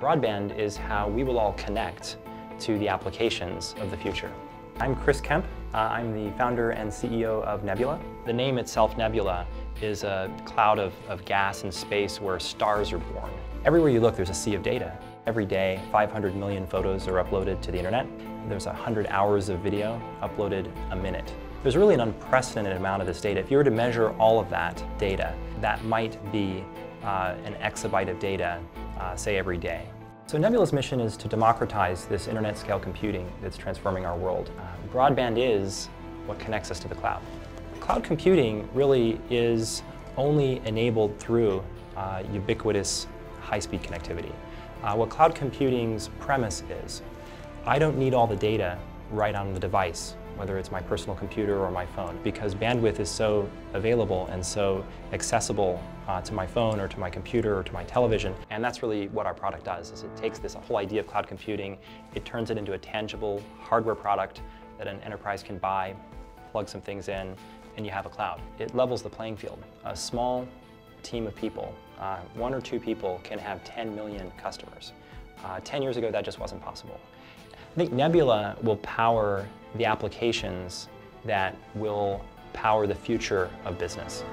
Broadband is how we will all connect to the applications of the future. I'm Chris Kemp. Uh, I'm the founder and CEO of Nebula. The name itself, Nebula, is a cloud of, of gas and space where stars are born. Everywhere you look, there's a sea of data. Every day, 500 million photos are uploaded to the internet. There's 100 hours of video uploaded a minute. There's really an unprecedented amount of this data. If you were to measure all of that data, that might be uh, an exabyte of data, uh, say every day. So Nebula's mission is to democratize this internet scale computing that's transforming our world. Uh, broadband is what connects us to the cloud. Cloud computing really is only enabled through uh, ubiquitous high-speed connectivity. Uh, what cloud computing's premise is, I don't need all the data right on the device whether it's my personal computer or my phone, because bandwidth is so available and so accessible uh, to my phone or to my computer or to my television. And that's really what our product does, is it takes this whole idea of cloud computing, it turns it into a tangible hardware product that an enterprise can buy, plug some things in, and you have a cloud. It levels the playing field. A small team of people, uh, one or two people can have 10 million customers. Uh, 10 years ago, that just wasn't possible. I think Nebula will power the applications that will power the future of business.